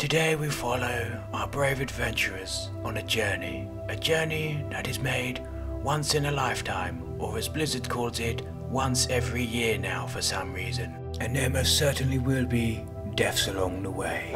Today we follow our brave adventurers on a journey. A journey that is made once in a lifetime, or as Blizzard calls it, once every year now for some reason. And there most certainly will be deaths along the way.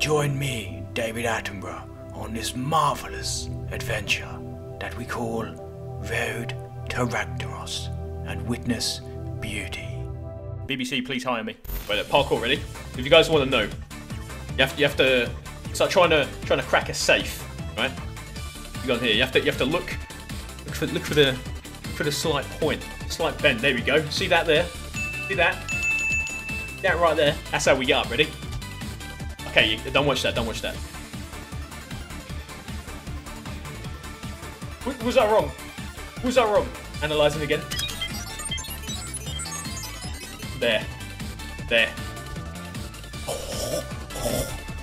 Join me, David Attenborough, on this marvelous adventure that we call Road to Ragnaros and witness beauty. BBC, please hire me. Wait, parkour ready? If you guys want to know, you have, you have to start trying to trying to crack a safe, right? You go on here. You have to you have to look look for look for the look for the slight point, slight bend. There we go. See that there? See that? That right there. That's how we get up. Ready? Okay, you, don't watch that. Don't watch that. Was that wrong? Was that wrong? Analyzing again. There. There.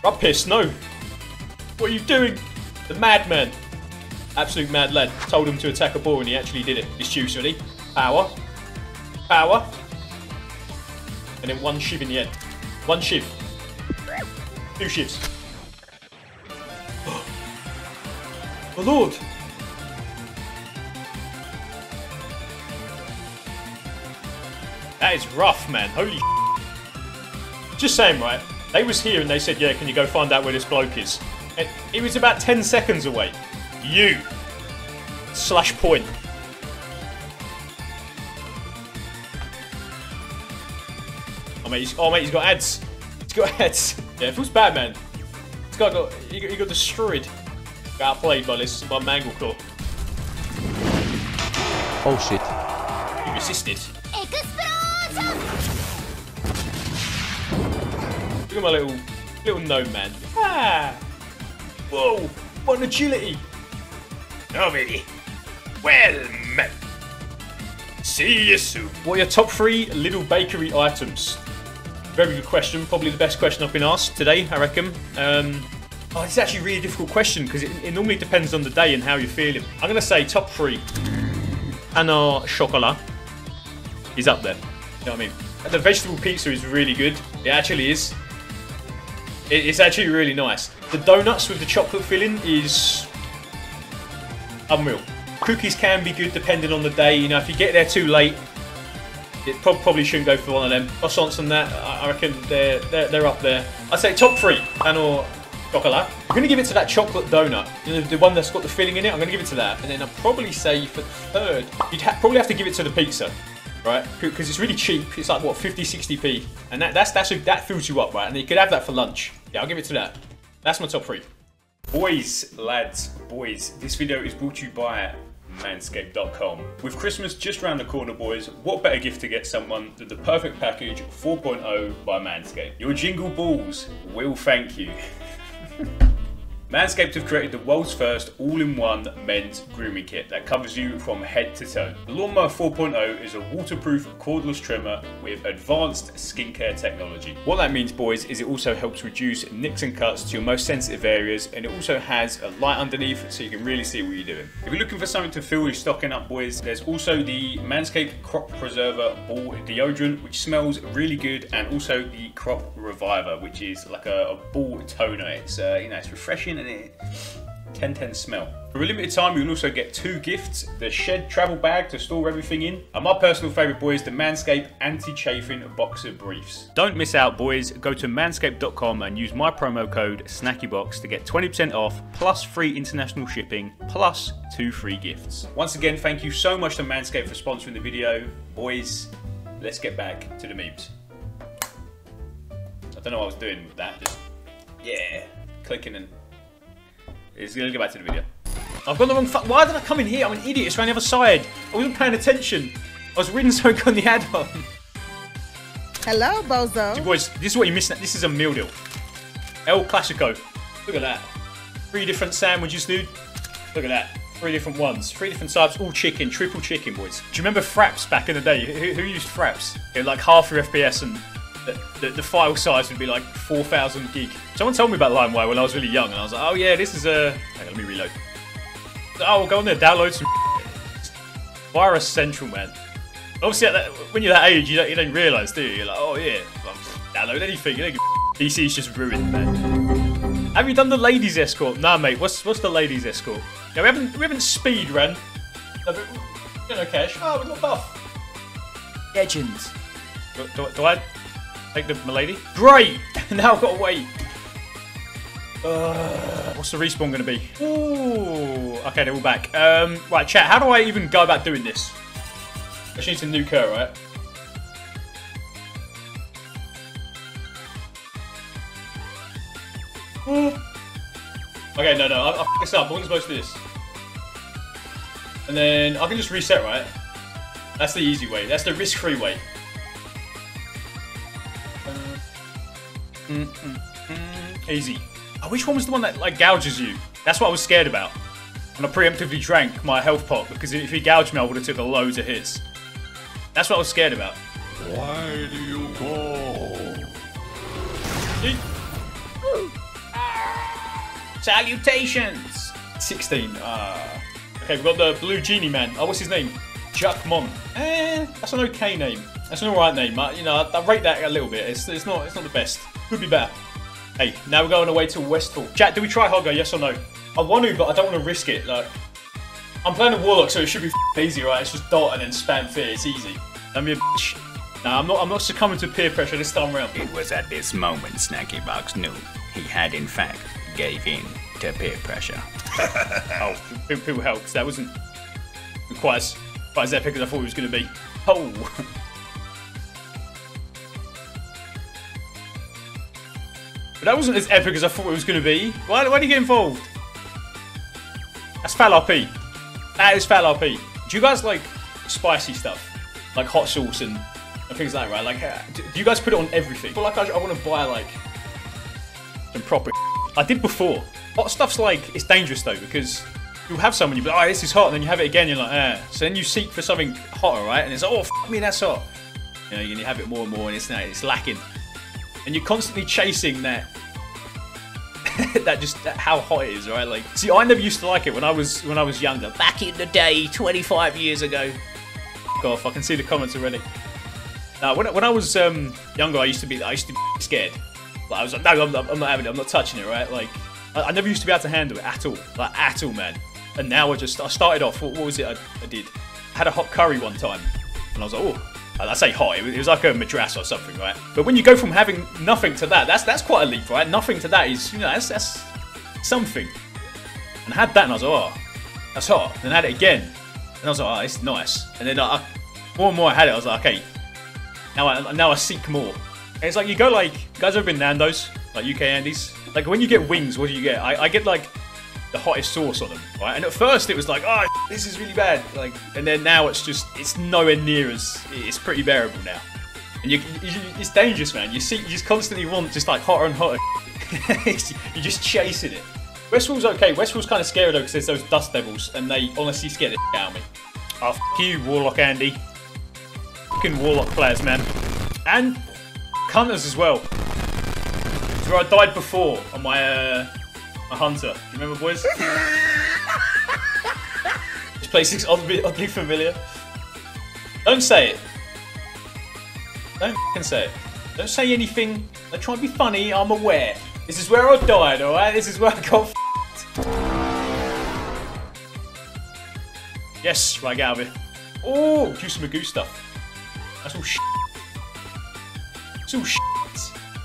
Rub piss, no. What are you doing? The madman. Absolute mad lad. Told him to attack a ball and he actually did it. It's juice, ready? Power. Power. And then one shiv in the end. One shiv. Two shivs. My lord. That is rough, man. Holy Just saying, right? They was here and they said, yeah, can you go find out where this bloke is? And it was about 10 seconds away. You. Slash point. Oh mate, he's, oh mate, he's got ads. He's got ads. Yeah, if it was Batman, this guy got he, got he got destroyed. Got outplayed by this by Mangeclaw. Oh shit. He resisted. Look at my little little gnome man. Ah! Whoa! What an agility! Nobody. Well met. See you soon. What are your top three little bakery items? Very good question. Probably the best question I've been asked today, I reckon. Um, oh, this is actually a really difficult question because it, it normally depends on the day and how you're feeling. I'm going to say top three. Anna chocolat is up there. You know what I mean? The vegetable pizza is really good. It actually is. It- It's actually really nice. The donuts with the chocolate filling is unreal. Cookies can be good depending on the day. You know, if you get there too late, it prob- probably shouldn't go for one of them. Croissants and that, I I reckon they're, they're, they're up there. I'd say top three, and or chocolate. I'm going to give it to that chocolate donut, you know, the one that's got the filling in it. I'm going to give it to that. And then I'll probably say for third, you'd ha- probably have to give it to the pizza. Right, because it's really cheap. It's like what 50, 60p, and that that's that's that fills you up, right? And you could have that for lunch. Yeah, I'll give it to that. That's my top three. Boys, lads, boys, this video is brought to you by manscaped.com. With Christmas just round the corner, boys, what better gift to get someone than the perfect package 4.0 by Manscaped? Your jingle balls will thank you. Manscaped have created the world's first all-in-one men's grooming kit that covers you from head to toe. The Lawnmower 4.0 is a waterproof cordless trimmer with advanced skincare technology. What that means, boys, is it also helps reduce nicks and cuts to your most sensitive areas, and it also has a light underneath so you can really see what you're doing. If you're looking for something to fill your stocking up, boys, there's also the Manscaped Crop Preserver Ball Deodorant, which smells really good, and also the Crop Reviver, which is like a, a ball toner. It's uh, you know it's refreshing 1010 smell. For a limited time, you'll also get two gifts the Shed travel bag to store everything in, and my personal favourite, boys, the Manscaped anti chafing boxer briefs. Don't miss out, boys. Go to manscaped.com and use my promo code SNACKYBOX to get 20% off, plus free international shipping, plus two free gifts. Once again, thank you so much to Manscaped for sponsoring the video. Boys, let's get back to the memes. I don't know what I was doing with that, just, yeah, clicking and. Let's go back to the video. I've got the wrong. Fu- Why did I come in here? I'm an idiot. It's around the other side. I wasn't paying attention. I was reading something on the add-on. Hello, Bozo. You Boys, this is what you're missing. This is a meal deal. El Clasico. Look at that. Three different sandwiches, dude. Look at that. Three different ones. Three different types. All chicken. Triple chicken, boys. Do you remember Fraps back in the day? Who, who used Fraps? It was like half your FPS and the, the, the file size would be like 4,000 gig. Someone told me about LimeWire when I was really young and I was like, oh yeah, this is a... Hang on, let me reload. Oh, we'll go on there, download some Virus Central, man. Obviously, at that, when you're that age, you don't, you don't realise, do you? You're like, oh yeah, well, download anything. You don't give a DC's just ruined, man. Have you done the ladies escort? Nah, mate. What's what's the ladies escort? Yeah, we haven't we haven't speed ran. No, but, you know, cash. Oh, we got buff. Legends. Do, do, do I take the milady? Great. now I've got to wait. Uh, what's the respawn going to be? Ooh. Okay, they're all back. Um, right, chat. How do I even go about doing this? I just need to nuke her, right? Okay, no, no, I, I this up. I wasn't supposed to do this. And then I can just reset, right? That's the easy way. That's the risk-free way. Mm, mm, mm, easy. Oh, which one was the one that like gouges you? That's what I was scared about. And I preemptively drank my health pot because if he gouged me, I would have took a loads of hits. That's what I was scared about. Why do you go? Salutations! 16. Uh, okay, we've got the blue genie man. Oh, what's his name? Chuck Mon. Eh, that's an okay name. That's an alright name. Uh, you know, I, I, rate that a little bit. It's, it's not it's not the best. Could be better. Hey, now we're going away to Westfall. Jack, do we try Hogger? Yes or no? I want to, but I don't want to risk it. Like, I'm playing a Warlock, so it should be easy, right? It's just dot and then spam fear. It's easy. Don't be a bitch. Nah, I'm not. I'm not succumbing to peer pressure this time around. It was at this moment Snacky Box knew he had, in fact, gave in to peer pressure. oh, people helped. That wasn't quite as, quite as epic as I thought it was going to be. Oh. but that wasn't as epic as I thought it was going to be. Why, why did you get involved? That's foul RP. That is foul RP. Do you guys like spicy stuff? Like hot sauce and, and things like that, right? Like, uh, do you guys put it on everything? I feel like I, I want to buy like some proper I did before. Hot stuff's like, it's dangerous though, because you'll have someone, you'll be like, oh, this is hot, and then you have it again, you're like, eh. So then you seek for something hotter, right? And it's like, oh, f me, that's hot. You know, you have it more and more, and it's, it's lacking. And you're constantly chasing that that just that how hot it is, right? Like, see, I never used to like it when I was when I was younger. Back in the day, 25 years ago. God, I can see the comments already. Now, when, when I was um, younger, I used to be I used to be scared. Like, I was like, no, I'm not, I'm not having it. I'm not touching it, right? Like, I, I, never used to be able to handle it at all. Like, at all, man. And now I just, I started off, what, what was it I, I, did? I had a hot curry one time. And I was like, oh. I say hot, it was, like a madras or something, right? But when you go from having nothing to that, that's that's quite a leap, right? Nothing to that is, you know, that's, that's something. And I had that and I was like, oh, that's hot. Then I had it again. And I was like, oh, it's nice. And then I, more and more I had it, I was like, okay, now I, now I seek more. And it's like you go like, you guys have been Nando's? Like UK Nando's? Like when you get wings, what do you get? I, I get like the hottest sauce on them, right? And at first it was like, oh, this is really bad. Like, and then now it's just, it's nowhere near as, it's pretty bearable now. And you, you it's dangerous, man. You see, you just constantly want just like hotter and hotter. You're just chasing it. Westfall's okay. Westfall's kind of scary though because there's those dust devils and they honestly scare the out of me. Oh, f you, Warlock Andy. Fucking Warlock players, man. And Hunters as well. Where I died before on my uh, my Hunter. Do you remember, boys? this place is oddly, oddly familiar. Don't say it. Don't say it. Don't say anything. Don't try and be funny. I'm aware. This is where I died, alright? This is where I got Yes, right, get out of here. Oh, Juicy Magoo stuff. That's all shit.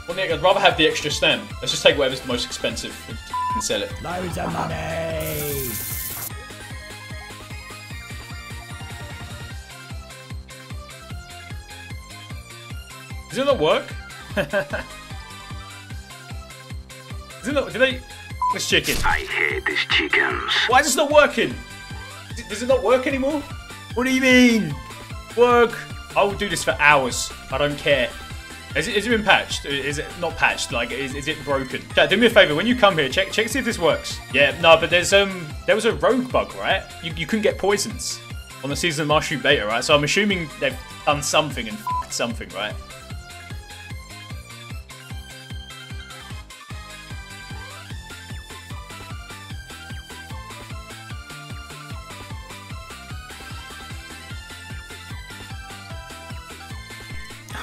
Well, Nick, I'd rather have the extra stem. Let's just take whatever's the most expensive and sell it. Loads of money! Does it not work? Does it not, do they... This chicken. I hate these chickens. Why is this not working? Does it not work anymore? What do you mean? Work. I will do this for hours. I don't care. Is it, is it been patched? Is it not patched? Like, is, is it broken? Dad, do me a favor. When you come here, check check see if this works. Yeah, no, but there's um there was a rogue bug, right? You, you couldn't get poisons on the season of Mushroom Beta, right? So I'm assuming they've done something and something, right?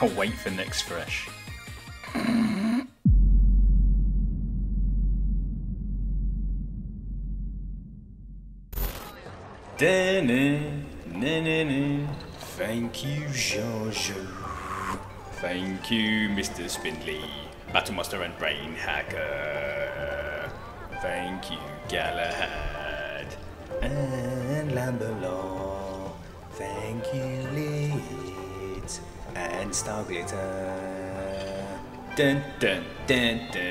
I'll wait for next fresh. Thank you, Jean-Jo. Thank you, Mr. Spindly, Battlemaster and Brain Hacker. Thank you, Galahad. And Lambalot. Thank you, Lee. And Starglitter. Uh, dun dun dun dun.